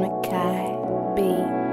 Mackay beat.